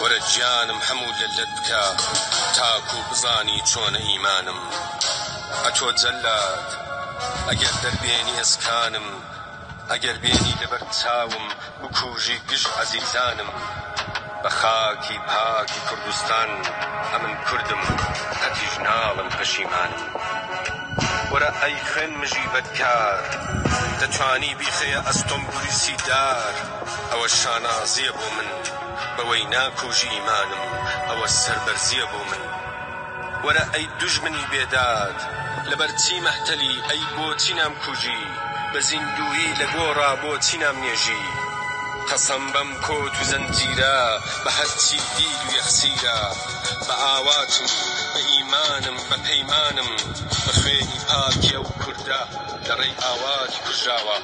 وەرە گیانم هەموو لەلەت بکە تاکو بزانی چۆنە ئیمانم ئەتۆ جەلاد ئەگەر دەربێنی ئێسکانم ئەگەر بێنی لەبەر چاوم بکوژی گژ عەزیزانم بە خاکی پاکی کوردستان ئەمن کوردم قەتیش ناڵم پەشیمانم وەرە ئەی خوێن مژی بەدکار دەتوانی بیخەیە ئەستۆم گوریسی دار ئەوە شانازیە بۆ من بەوەی ناکوژی ئیمانم ئەوە سەربەرزیە بۆ من وەرە ئەی دوژمنی بێداد لەبەر چی مەهتەلی ئەی بۆچی نامکوژی بە زیندوویی لە گۆڕا بۆچی نامنێژی قەسەم بەم کۆت و زەنجیرە بە هەرچی دیل و یەخسیرە بە ئاواتم بە ئیمانم بە پەیمانم بە خوێنی پاکی ئەو کوردە لە ڕێی ئاواتی کوژراوە.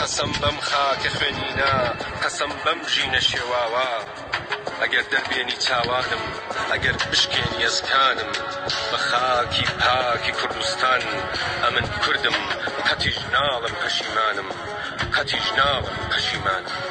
قەسەم بەم خاکە خوێنینە قەسەم بەم ژینە شێواوە ئەگەر دەربێنی چاوانم ئەگەر بشکێنی ئێسکانم بە خاکی پاکی کوردستان ئەمن کوردم قەتیش ناڵم پەشیمانم قەتیش ناڵم پەشیمانم.